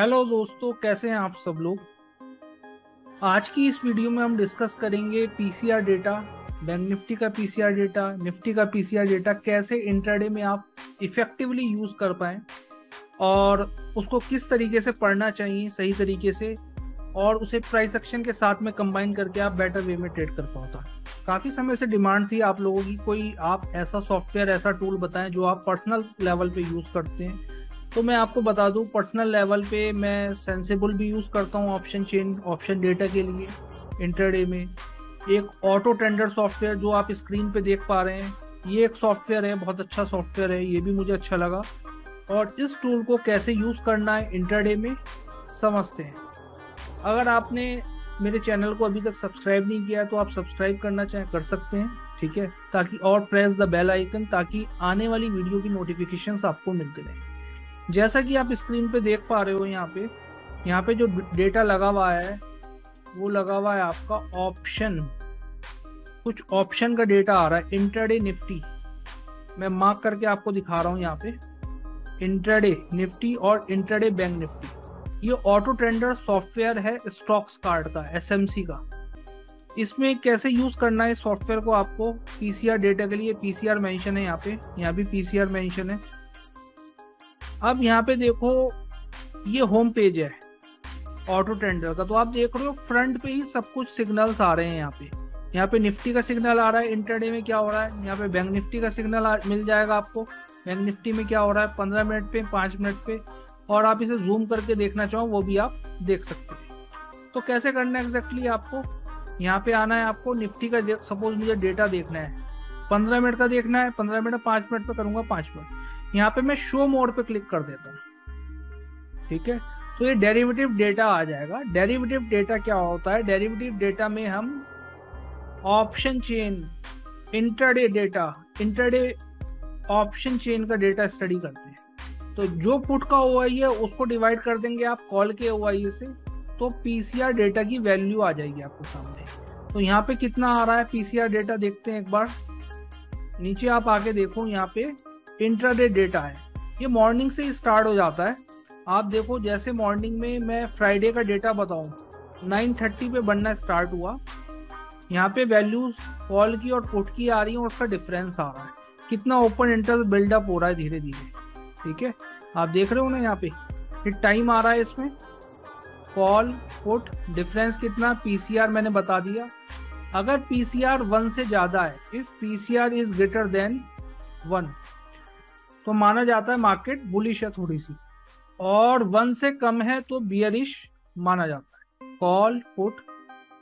Hello दोस्तों, कैसे हैं आप सब लोग? आज की इस वीडियो में हम डिस्कस करेंगे पीसीआर डेटा बैंक निफ्टी का पीसीआर डेटा निफ्टी का पीसीआर डेटा कैसे इंटरडे में आप इफेक्टिवली यूज़ कर पाए और उसको किस तरीके से पढ़ना चाहिए सही तरीके से और उसे प्राइस एक्शन के साथ में कंबाइन करके आप बेटर वे में ट्रेड कर पाता काफ़ी समय से डिमांड थी आप लोगों की। कोई आप ऐसा सॉफ्टवेयर ऐसा टूल बताएँ जो आप पर्सनल लेवल पे यूज़ करते हैं। तो मैं आपको बता दूँ पर्सनल लेवल पे मैं सेंसिबल भी यूज़ करता हूँ ऑप्शन चेन ऑप्शन डेटा के लिए इंटरडे में। एक ऑटो टेंडर सॉफ्टवेयर जो आप स्क्रीन पे देख पा रहे हैं, ये एक सॉफ्टवेयर है, बहुत अच्छा सॉफ्टवेयर है, ये भी मुझे अच्छा लगा। और इस टूल को कैसे यूज़ करना है इंटरडे में, समझते हैं। अगर आपने मेरे चैनल को अभी तक सब्सक्राइब नहीं किया तो आप सब्सक्राइब करना चाहें, कर सकते हैं, ठीक है? ताकि और प्रेस द बेल आइकन ताकि आने वाली वीडियो की नोटिफिकेशंस आपको मिलते रहें। जैसा कि आप स्क्रीन पे देख पा रहे हो यहाँ पे यहाँ पे जो डेटा लगा हुआ है, वो लगा हुआ है आपका ऑप्शन। कुछ ऑप्शन का डेटा आ रहा है, इंटरडे निफ्टी। मैं मार्क करके आपको दिखा रहा हूँ यहाँ पे। इंटरडे निफ्टी और इंटरडे बैंक निफ्टी। ये ऑटो ट्रेंडर सॉफ्टवेयर है स्टॉक्स कार्ड का, एसएमसी का। इसमें कैसे यूज़ करना है सॉफ्टवेयर को आपको? पीसीआर डेटा के लिए पीसीआर मेंशन है यहाँ पे। यहाँ भी पीसीआर मेंशन है। अब यहाँ पे देखो, ये होम पेज है ऑटो टेंडर का। तो आप देख रहे हो फ्रंट पे ही सब कुछ सिग्नल्स आ रहे हैं यहाँ पे। यहाँ पे निफ्टी का सिग्नल आ रहा है इंटरडे में क्या हो रहा है? यहाँ पे बैंक निफ्टी का सिग्नल मिल जाएगा आपको। बैंक निफ्टी में क्या हो रहा है? पंद्रह मिनट पे, पाँच मिनट पे। और आप इसे जूम करके देखना चाहो, वो भी आप देख सकते हैं। तो कैसे करना है एग्जैक्टली आपको? यहाँ पे आना है आपको, निफ्टी का सपोज़ मुझे डेटा देखना है। पंद्रह मिनट का देखना है, पंद्रह मिनट, पाँच मिनट पे करूँगा पाँच मिनट। यहाँ पे मैं शो मोड पे क्लिक कर देता हूँ। ठीक है? तो ये डेरिवेटिव डेटा आ जाएगा। डेरिवेटिव डेटा क्या होता है? डेरिवेटिव डेटा में हम option chain intraday data intraday option chain का डेटा स्टडी करते हैं। तो जो पुट का ओआई है, उसको डिवाइड कर देंगे आप कॉल के ओ से तो पीसीआर डेटा की वैल्यू आ जाएगी आपके सामने। तो यहाँ पे कितना आ रहा है पीसीआर डेटा देखते हैं एक बार। नीचे आप आके देखो, यहाँ पे इंट्राडे डेटा है। ये मॉर्निंग से स्टार्ट हो जाता है। आप देखो, जैसे मॉर्निंग में मैं फ्राइडे का डेटा बताऊँ 9:30 पे बनना स्टार्ट हुआ। यहाँ पे वैल्यूज़ कॉल की और पुट की आ रही है और उसका डिफरेंस आ रहा है। कितना ओपन इंटरेस्ट बिल्डअप हो रहा है धीरे धीरे ठीक है? आप देख रहे हो ना यहाँ पे? फिर टाइम आ रहा है इसमें। कॉल पुट डिफरेंस कितना? पीसीआर मैंने बता दिया। अगर पीसीआर वन से ज़्यादा है if PCR is greater than one तो माना जाता है मार्केट बुलिश है थोड़ी सी और वन से कम है तो बियरिश माना जाता है। कॉल पुट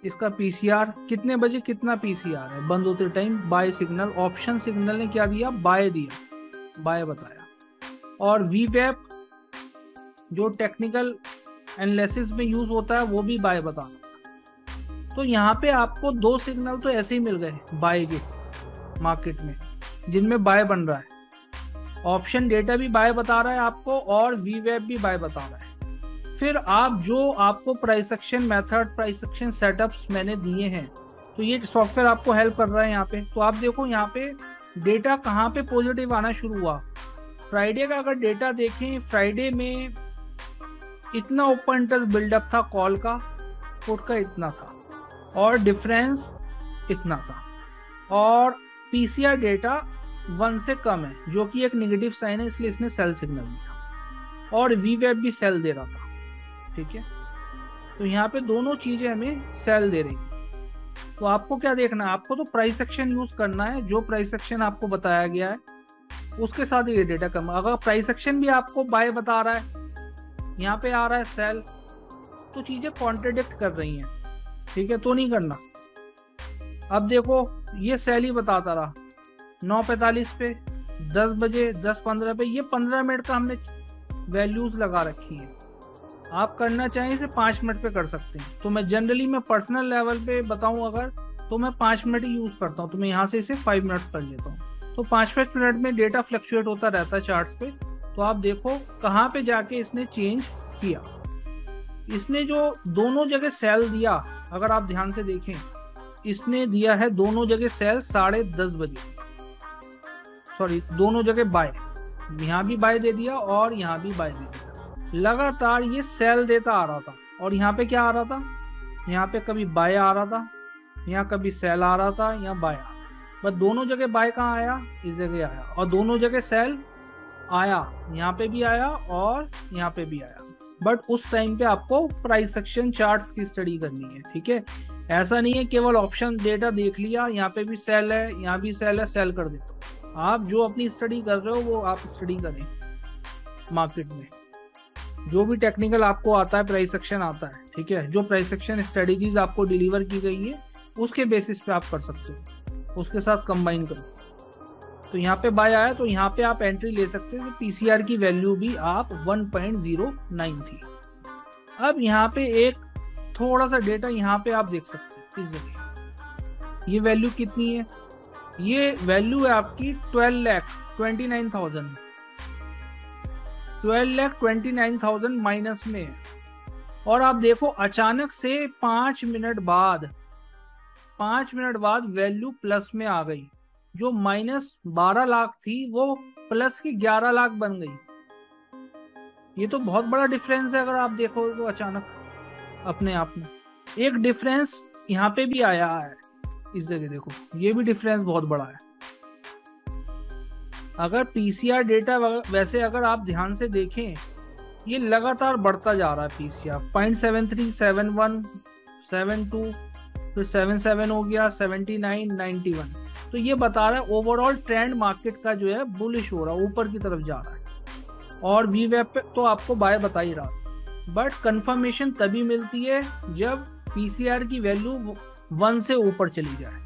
इसका पीसीआर कितने बजे कितना पीसीआर है? बंद होते time buy signal option signal ने क्या दिया? बाय दिया। बाय बताया। और वी वेप जो टेक्निकल एनालिसिस में यूज़ होता है, वो भी बाय बताना तो यहाँ पे आपको दो सिग्नल तो ऐसे ही मिल गए बाय के मार्केट में, जिनमें बाय बन रहा है। ऑप्शन डेटा भी बाय बता रहा है आपको और वी वेब भी बाय बता रहा है। फिर आप जो आपको price action method price action setups मैंने दिए हैं तो ये सॉफ्टवेयर आपको हेल्प कर रहा है यहाँ पे। तो आप देखो यहाँ पे डेटा कहाँ पे पॉजिटिव आना शुरू हुआ। फ्राइडे का अगर डेटा देखें फ्राइडे में इतना ओपन इंटरेस्ट बिल्डअप था कॉल का पुट का इतना था और डिफरेंस इतना था। और पीसीआर डेटा वन से कम है, जो कि एक निगेटिव साइन है, इसलिए इसने सेल सिग्नल दिया। और वी वेब भी सेल दे रहा था, ठीक है? तो यहाँ पे दोनों चीज़ें हमें सेल दे रही तो आपको क्या देखना है? आपको तो प्राइस एक्शन यूज़ करना है, जो प्राइस एक्शन आपको बताया गया है, उसके साथ ये डेटा कम अगर प्राइस एक्शन भी आपको बाय बता रहा है, यहाँ पे आ रहा है सेल तो चीज़ें कॉन्ट्रेडिक्ट कर रही हैं, ठीक है? तो नहीं करना। अब देखो, ये सेल ही बताता रहा। नौ पैतालीस पे, दस बजे, दस पंद्रह पे, ये पंद्रह मिनट का हमने वैल्यूज़ लगा रखी है। आप करना चाहें इसे पाँच मिनट पे कर सकते हैं। तो मैं जनरली मैं पर्सनल लेवल पे बताऊँ अगर तो मैं पाँच मिनट ही यूज़ करता हूँ। तो मैं यहाँ से इसे फाइव मिनट्स कर लेता हूँ। तो पाँच पाँच मिनट में डेटा फ्लक्चुएट होता रहता है चार्ट्स पे। तो आप देखो कहाँ पे जाके इसने चेंज किया। इसने जो दोनों जगह सेल दिया, अगर आप ध्यान से देखें, इसने दिया है दोनों जगह सेल साढ़े दस बजे। सॉरी दोनों जगह बाय यहाँ भी बाय दे दिया और यहाँ भी बाय दे दिया। लगातार ये सेल देता आ रहा था। और यहाँ पे क्या आ रहा था? यहाँ पे कभी बाय आ रहा था, यहाँ कभी सेल आ रहा था, यहाँ बाय आ बस दोनों जगह बाय कहाँ आया? इस जगह आया। और दोनों जगह सेल आया। यहाँ पे भी आया और यहाँ पे भी आया। बट उस टाइम पे आपको प्राइस सेक्शन चार्ट्स की स्टडी करनी है, ठीक है? ऐसा नहीं है, केवल ऑप्शन डेटा देख लिया, यहाँ पे भी सेल है, यहाँ भी सेल है सेल कर देता आप जो अपनी स्टडी कर रहे हो, वो आप स्टडी करें मार्केट में। जो भी टेक्निकल आपको आता है प्राइस सेक्शन आता है, ठीक है? जो प्राइस सेक्शन स्ट्रेटेजीज आपको डिलीवर की गई है, उसके बेसिस पे आप कर सकते हो। उसके साथ कंबाइन करो। तो यहाँ पे बाय आया तो यहाँ पे आप एंट्री ले सकते हैं पीसीआर की वैल्यू भी आप 1.09 थी। अब यहाँ पे एक थोड़ा सा डेटा यहाँ पे आप देख सकते हो, इस जगह। ये वैल्यू कितनी है? ये वैल्यू है आपकी 12 lakh 29,000 twelve lakh twenty nine thousand minus में। और आप देखो अचानक से पाँच मिनट बाद पाँच मिनट बाद वैल्यू प्लस में आ गई। जो माइनस बारह लाख थी वो प्लस की ग्यारह लाख बन गई। ये तो बहुत बड़ा डिफरेंस है अगर आप देखो तो अचानक अपने आप में। एक डिफरेंस यहाँ पे भी आया है। इस जगह देखो, ये भी डिफरेंस बहुत बड़ा है। अगर पीसीआर डेटा वैसे अगर आप ध्यान से देखें, ये लगातार बढ़ता जा रहा है PCR point seven three seven one seven two फिर सेवन सेवन हो गया सेवेंटी नाइन नाइन्टी वन तो ये बता रहा है ओवरऑल ट्रेंड मार्केट का जो है बुलिश हो रहा है, ऊपर की तरफ़ जा रहा है। और वी वेब पे तो आपको बाय बता ही रहा। बट कंफर्मेशन तभी मिलती है जब पीसीआर की वैल्यू वन से ऊपर चली जाए।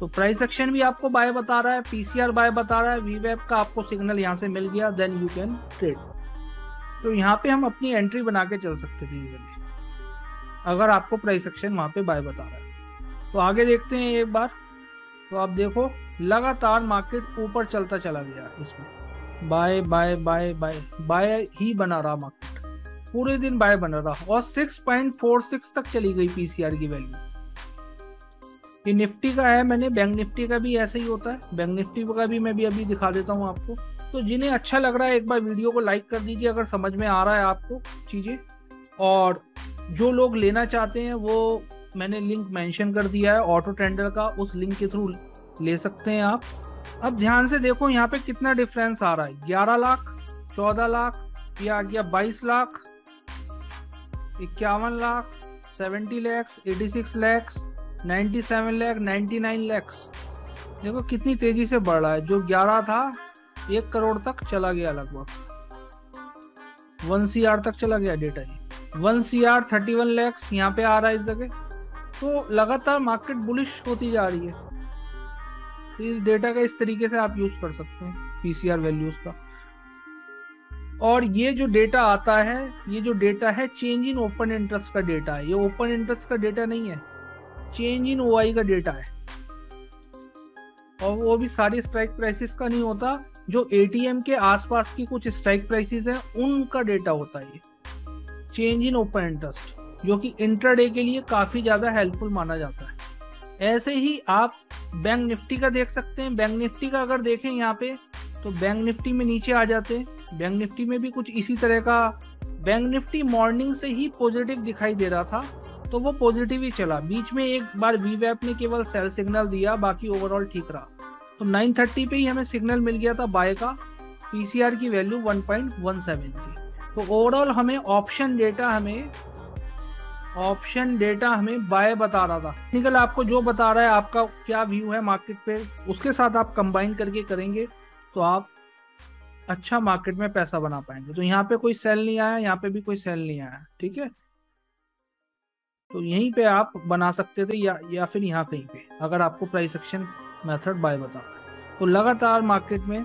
तो प्राइस एक्शन भी आपको बाय बता रहा है पीसीआर बाय बता रहा है वी का आपको सिग्नल यहाँ से मिल गया देन यू कैन ट्रेड तो यहाँ पे हम अपनी एंट्री बना के चल सकते थे इजिली अगर आपको प्राइस एक्शन वहाँ पे बाय बता रहा है। तो आगे देखते हैं एक बार। तो आप देखो, लगातार मार्केट ऊपर चलता चला गया इसमें। Buy buy buy buy buy ही बना रहा मार्केट पूरे दिन बाय बना रहा। और 6.46 तक चली गई पीसीआर की वैल्यू ये निफ्टी का है, मैंने बैंक निफ्टी का भी ऐसे ही होता है। बैंक निफ्टी का भी मैं भी अभी दिखा देता हूँ आपको। तो जिन्हें अच्छा लग रहा है, एक बार वीडियो को लाइक कर दीजिए अगर समझ में आ रहा है आपको चीज़ें। और जो लोग लेना चाहते हैं, वो मैंने लिंक मेंशन कर दिया है ऑटो टेंडर का, उस लिंक के थ्रू ले सकते हैं आप। अब ध्यान से देखो, यहाँ पे कितना डिफरेंस आ रहा है। ग्यारह लाख, चौदह लाख, ये आ गया बाईस लाख, इक्यावन lakh seventy lakhs eighty six lakhs 97 lakh 99 lakhs देखो कितनी तेज़ी से बढ़ रहा है। जो 11 था, एक करोड़ तक चला गया लगभग। वन सी आर तक चला गया डेटा ये one C R thirty one lakhs यहाँ पे आ रहा है इस जगह। तो लगातार मार्केट बुलिश होती जा रही है। तो इस डेटा का इस तरीके से आप यूज़ कर सकते हैं पीसीआर वैल्यूज़ का। और ये जो डेटा आता है, ये जो डेटा है चेंज इन ओपन इंटरेस्ट का डेटा है। ये ओपन इंटरेस्ट का डेटा नहीं है। चेंज इन ओआई का डेटा है। और वो भी सारी स्ट्राइक प्राइसेस का नहीं होता, जो एटीएम के आसपास की कुछ स्ट्राइक प्राइसेस हैं, उनका डेटा होता है ये। चेंज इन ओपन इंटरेस्ट जो कि इंटरडे के लिए काफ़ी ज़्यादा हेल्पफुल माना जाता है। ऐसे ही आप बैंक निफ्टी का देख सकते हैं। बैंक निफ्टी का अगर देखें यहाँ पे तो बैंक निफ्टी में नीचे आ जाते हैं। बैंक निफ्टी में भी कुछ इसी तरह का बैंक निफ्टी मॉर्निंग से ही पॉजिटिव दिखाई दे रहा था। तो वो पॉजिटिव ही चला। बीच में एक बार वी ने केवल सेल सिग्नल दिया, बाकी ओवरऑल ठीक रहा। तो 930 पे ही हमें सिग्नल मिल गया था बाय का। पीसीआर की वैल्यू 1.17 थी। तो ओवरऑल हमें ऑप्शन डेटा हमें ऑप्शन डेटा हमें बाय बता रहा था। टेक्निकल आपको जो बता रहा है, आपका क्या व्यू है मार्केट पे, उसके साथ आप कंबाइन करके करेंगे तो आप अच्छा मार्केट में पैसा बना पाएँगे। तो यहाँ पे कोई सेल नहीं आया, यहाँ पे भी कोई सेल नहीं आया, ठीक है? तो यहीं पे आप बना सकते थे या या फिर यहाँ कहीं पे अगर आपको प्राइस एक्शन मेथड बाय बता तो लगातार मार्केट में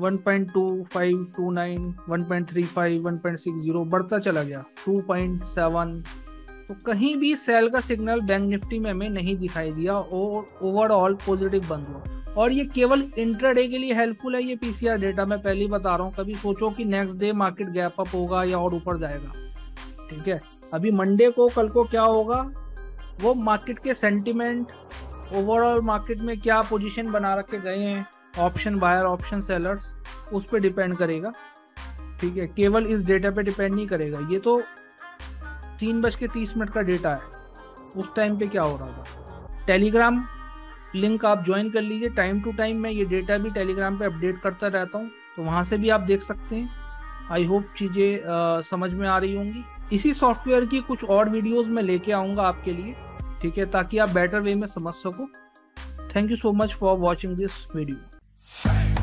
1.2529, 1.35, 1.60 बढ़ता चला गया 2.7 तो कहीं भी सेल का सिग्नल बैंक निफ्टी में हमें नहीं दिखाई दिया और ओवरऑल पॉजिटिव बंद हुआ। और ये केवल इंट्राडे के लिए हेल्पफुल है ये पीसीआर डेटा मैं पहले ही बता रहा हूँ। कभी सोचो कि next day market gap up होगा या और ऊपर जाएगा। ठीक है? अभी मंडे को कल को क्या होगा? वो मार्केट के सेंटिमेंट ओवरऑल मार्केट में क्या पोजीशन बना रखे गए हैं? ऑप्शन बायर ऑप्शन सेलर्स उस पर डिपेंड करेगा। ठीक है? केवल इस डेटा पे डिपेंड नहीं करेगा। ये तो तीन बज के तीस मिनट का डेटा है। उस टाइम पे क्या हो रहा होगा? टेलीग्राम लिंक आप ज्वाइन कर लीजिए। टाइम टू टाइम मैं ये डेटा भी टेलीग्राम पे अपडेट करता रहता हूँ। तो वहाँ से भी आप देख सकते हैं। आई होप चीज़ें समझ में आ रही होंगी। इसी सॉफ्टवेयर की कुछ और वीडियोस मैं लेके आऊँगा आपके लिए, ठीक है? ताकि आप बेटर वे में समझ सको। Thank you so much for watching this video